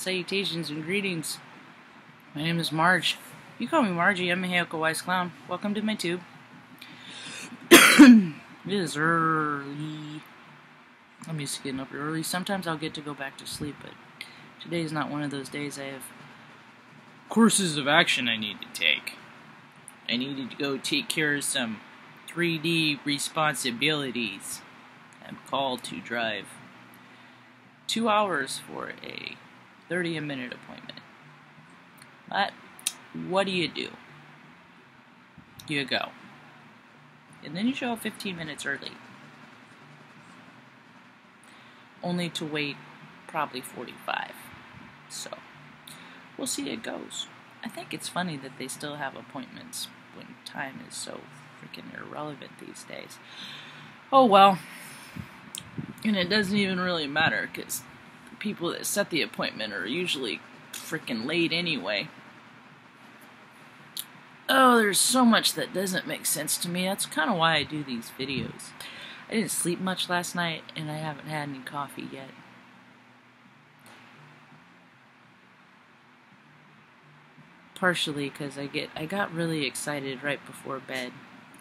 Salutations and greetings. My name is Marge. You call me Margie. I'm a Heyoka Wise Clown. Welcome to my tube. it is early. I'm used to getting up early. Sometimes I'll get to go back to sleep, but today is not one of those days I have courses of action I need to take. I needed to go take care of some 3D responsibilities. I'm called to drive two hours for a 30 minute appointment. But what do you do? You go. And then you show up 15 minutes early. Only to wait probably 45. So, we'll see how it goes. I think it's funny that they still have appointments when time is so freaking irrelevant these days. Oh well. And it doesn't even really matter because people that set the appointment are usually freaking late anyway. Oh, there's so much that doesn't make sense to me. That's kind of why I do these videos. I didn't sleep much last night and I haven't had any coffee yet. Partially because I get I got really excited right before bed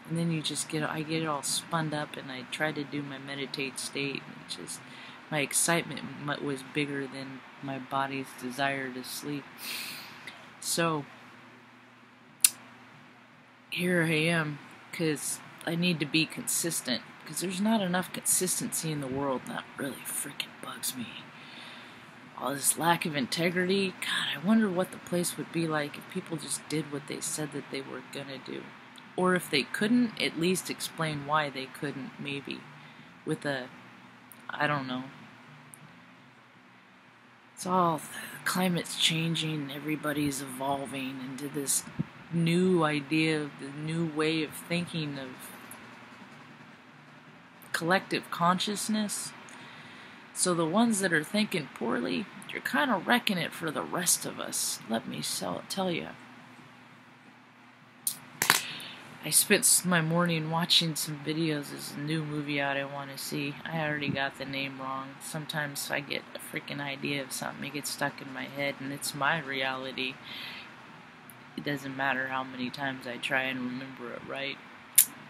and then you just get I get all spun up and I try to do my meditate state and it just my excitement was bigger than my body's desire to sleep so here I am because I need to be consistent because there's not enough consistency in the world that really freaking bugs me all this lack of integrity god I wonder what the place would be like if people just did what they said that they were gonna do or if they couldn't, at least explain why they couldn't, maybe. With a, I don't know. It's all, climate's changing, everybody's evolving into this new idea, of the new way of thinking of collective consciousness. So the ones that are thinking poorly, you're kind of wrecking it for the rest of us. Let me tell you. I spent my morning watching some videos. There's a new movie out I want to see. I already got the name wrong. Sometimes I get a freaking idea of something, it gets stuck in my head, and it's my reality. It doesn't matter how many times I try and remember it right.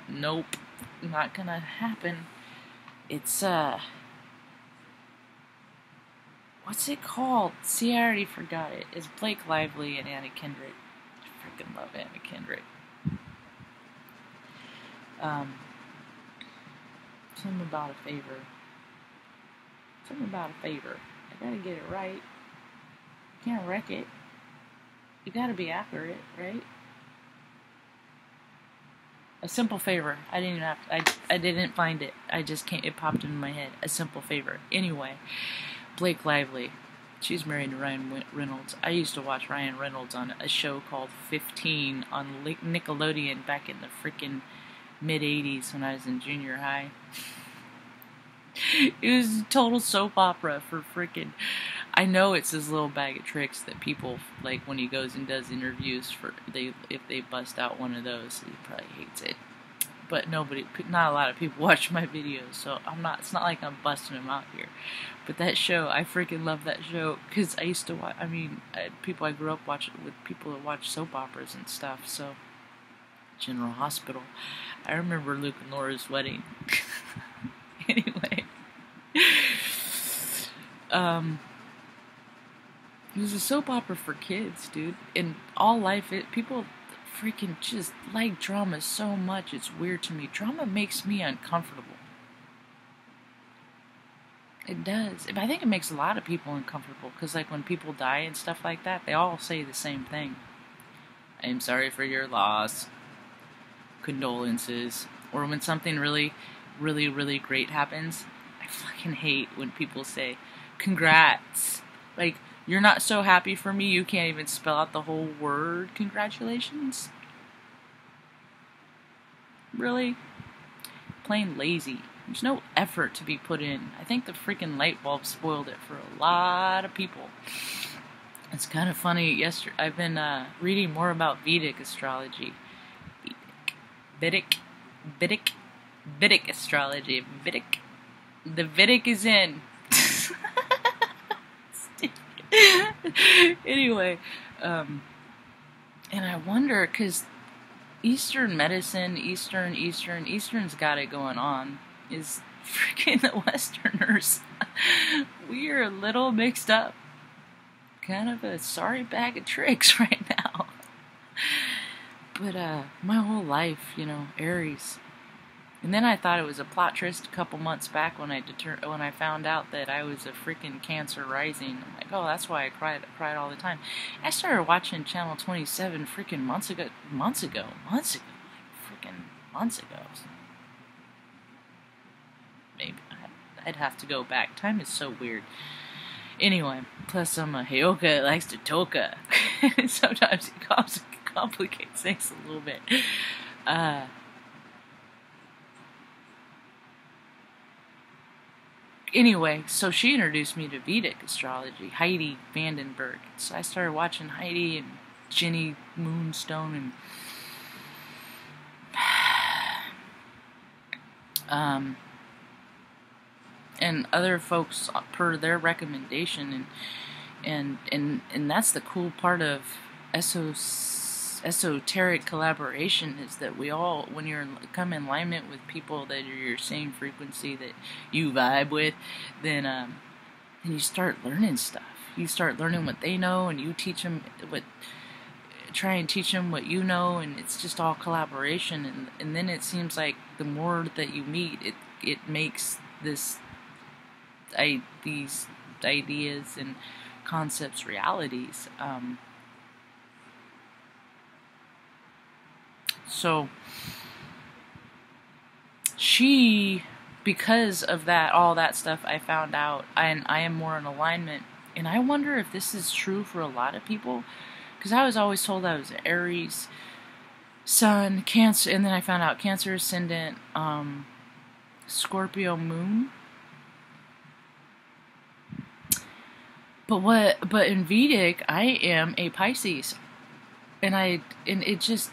Nope, not gonna happen. It's, uh. What's it called? See, I already forgot it. It's Blake Lively and Anna Kendrick. I freaking love Anna Kendrick. Um, something about a favor. Tell Something about a favor. I gotta get it right. Can't wreck it. You gotta be accurate, right? A simple favor. I didn't even have. To, I I didn't find it. I just can't. It popped into my head. A simple favor. Anyway, Blake Lively. She's married to Ryan Reynolds. I used to watch Ryan Reynolds on a show called 15 on Nickelodeon back in the freaking mid 80s when I was in junior high. it was total soap opera for freaking. I know it's his little bag of tricks that people like when he goes and does interviews for they if they bust out one of those he probably hates it. But nobody, not a lot of people watch my videos, so I'm not. It's not like I'm busting them out here. But that show, I freaking love that show because I used to watch. I mean, I, people I grew up watching with people that watch soap operas and stuff. So General Hospital. I remember Luke and Laura's wedding. anyway. Um, it was a soap opera for kids, dude. In all life, it people freaking just like drama so much. It's weird to me. Drama makes me uncomfortable. It does. I think it makes a lot of people uncomfortable because, like, when people die and stuff like that, they all say the same thing. I am sorry for your loss condolences or when something really, really, really great happens, I fucking hate when people say, congrats. Like, you're not so happy for me, you can't even spell out the whole word congratulations? Really? Plain lazy. There's no effort to be put in. I think the freaking light bulb spoiled it for a lot of people. It's kind of funny. Yesterday, I've been uh, reading more about Vedic astrology Vedic, Vedic, Vedic astrology. Vedic. The Vedic is in. anyway, um, and I wonder because Eastern medicine, Eastern, Eastern, Eastern's got it going on. Is freaking the Westerners. we are a little mixed up. Kind of a sorry bag of tricks right now. But uh, my whole life, you know, Aries. And then I thought it was a plot twist a couple months back when I deter- when I found out that I was a freaking Cancer rising. I'm like, oh, that's why I cried cried all the time. I started watching Channel 27 freaking months ago, months ago, months ago, like freaking months ago. Maybe I'd have to go back. Time is so weird. Anyway, plus I'm a Heyoka that likes to toka. Sometimes he it complicates things a little bit. Uh, anyway, so she introduced me to Vedic astrology, Heidi Vandenberg. So I started watching Heidi and Jenny Moonstone and um and other folks per their recommendation and and and and that's the cool part of esoteric collaboration is that we all when you're come in alignment with people that are your same frequency that you vibe with then um then you start learning stuff you start learning what they know and you teach them what try and teach them what you know and it's just all collaboration and and then it seems like the more that you meet it it makes this I, these ideas and concepts realities. Um, so she, because of that, all that stuff I found out, and I am more in alignment. And I wonder if this is true for a lot of people, because I was always told I was Aries, Sun, Cancer, and then I found out Cancer ascendant, um, Scorpio moon But what? But in Vedic, I am a Pisces, and I and it just,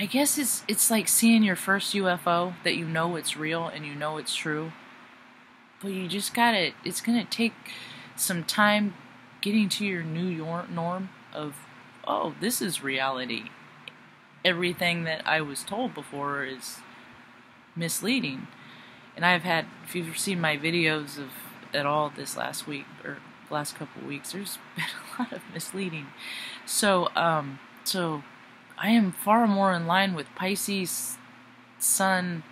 I guess it's it's like seeing your first UFO that you know it's real and you know it's true. But you just gotta. It's gonna take some time getting to your new norm of, oh, this is reality. Everything that I was told before is misleading. And I've had, if you've seen my videos of at all this last week or last couple weeks. There's been a lot of misleading. So, um, so I am far more in line with Pisces Sun,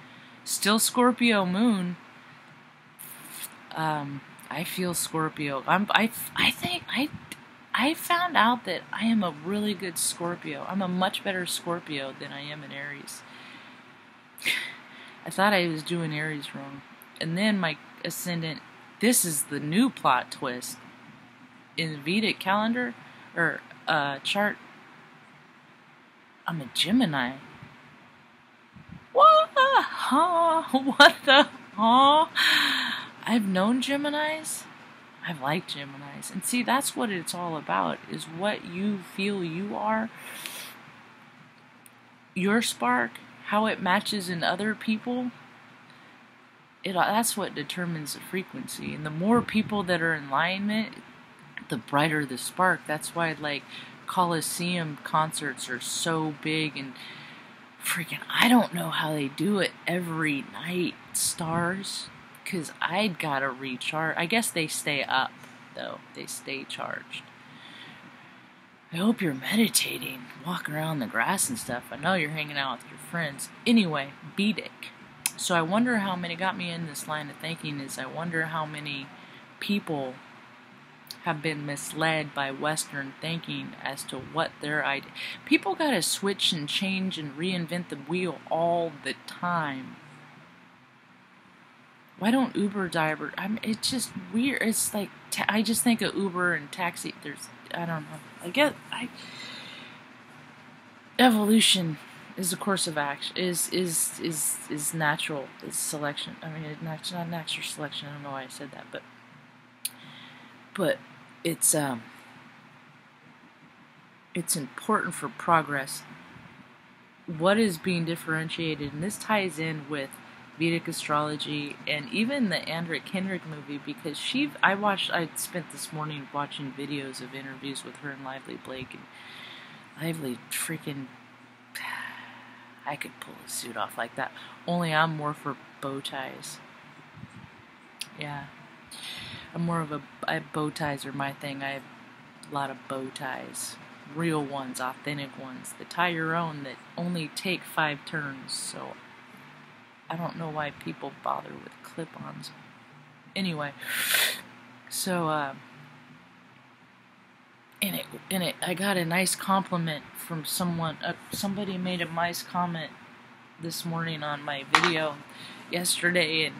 still Scorpio Moon. Um, I feel Scorpio. I'm. I. I think I. I found out that I am a really good Scorpio. I'm a much better Scorpio than I am an Aries. I thought I was doing Aries wrong. And then my ascendant, this is the new plot twist in Vedic calendar or uh, chart, I'm a Gemini. What? Huh? What the? Huh? I've known Geminis. I've liked Geminis. And see, that's what it's all about, is what you feel you are. Your spark, how it matches in other people. It, that's what determines the frequency. And the more people that are in alignment, the brighter the spark. That's why like Coliseum concerts are so big and freaking I don't know how they do it every night. Stars cuz I'd got to recharge. I guess they stay up though. They stay charged. I hope you're meditating, walking around the grass and stuff. I know you're hanging out with your friends. Anyway, be Vedic. So I wonder how many got me in this line of thinking is I wonder how many people have been misled by Western thinking as to what their idea. People got to switch and change and reinvent the wheel all the time. Why don't Uber driver? I mean, it's just weird. It's like ta- I just think of Uber and taxi. There's I don't know. I get I evolution is a course of action is is is is natural is selection i mean it's not natural selection i don't know why i said that but but it's um, it's important for progress. What is being differentiated, and this ties in with Vedic astrology, and even the Anna Kendrick movie because she I watched I spent this morning watching videos of interviews with her and Lively Blake and Lively freaking I could pull a suit off like that. Only I'm more for bow ties. Yeah. I'm more of a I, bow ties are my thing. I have a lot of bow ties. Real ones, authentic ones that tie your own that only take five turns. So I don't know why people bother with clip-ons. Anyway, so uh, and it and it I got a nice compliment from someone. Uh, somebody made a nice comment this morning on my video yesterday, and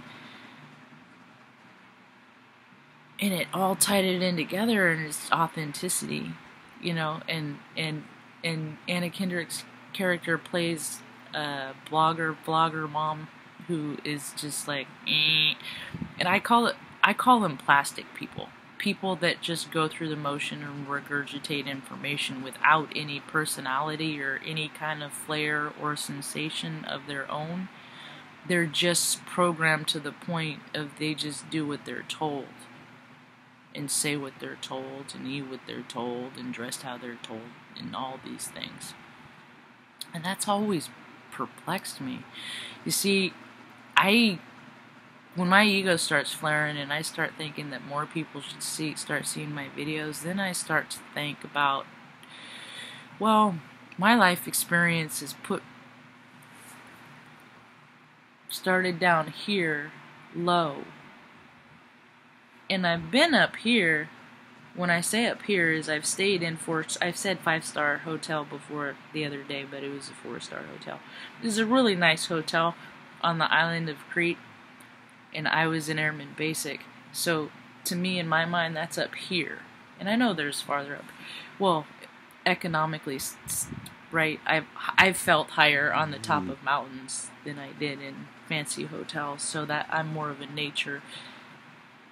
and it all tied it in together and its authenticity, you know, and and and Anna Kendrick's character plays a blogger blogger mom who is just like, eh. and I call it, I call them plastic people. People that just go through the motion and regurgitate information without any personality or any kind of flair or sensation of their own. They're just programmed to the point of they just do what they're told and say what they're told and eat what they're told and dress how they're told and all these things. And that's always perplexed me. You see, I when my ego starts flaring and I start thinking that more people should see start seeing my videos, then I start to think about well, my life experience is put started down here low. And I've been up here when I say up here is I've stayed in four I've said five star hotel before the other day, but it was a four star hotel. This is a really nice hotel on the island of Crete, and I was an Airman Basic. So to me, in my mind, that's up here, and I know there's farther up. Well, economically, right? I've I've felt higher on the top mm. of mountains than I did in fancy hotels, so that I'm more of a nature,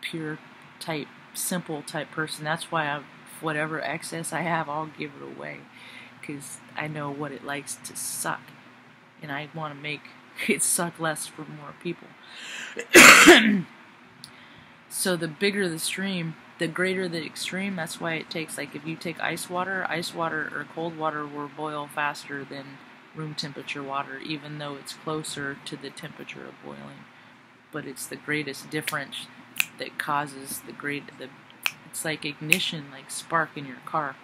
pure type, simple type person. That's why I, whatever excess I have, I'll give it away, because I know what it likes to suck, and I want to make it suck less for more people. so the bigger the stream, the greater the extreme. That's why it takes like if you take ice water, ice water or cold water will boil faster than room temperature water, even though it's closer to the temperature of boiling. But it's the greatest difference that causes the great the it's like ignition, like spark in your car.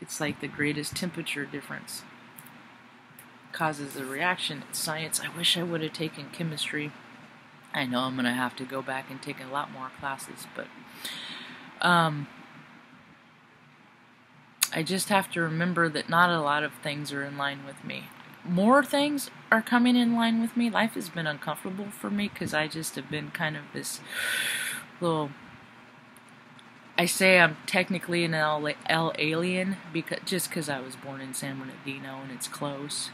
It's like the greatest temperature difference causes the reaction. It's science. I wish I would have taken chemistry. I know I'm going to have to go back and take a lot more classes, but um, I just have to remember that not a lot of things are in line with me. More things are coming in line with me. Life has been uncomfortable for me because I just have been kind of this little. I say I'm technically an L, L alien because just because I was born in San Bernardino and it's close.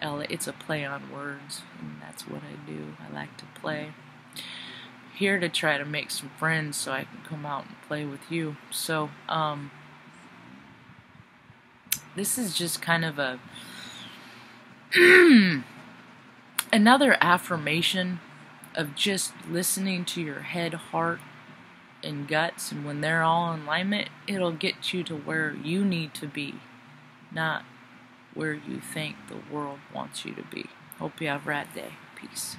L, It's a play on words, and that's what I do. I like to play. Here to try to make some friends so I can come out and play with you. So, um, this is just kind of a another affirmation of just listening to your head, heart, and guts, and when they're all in alignment, it'll get you to where you need to be, not where you think the world wants you to be. Hope you have a rad day. Peace.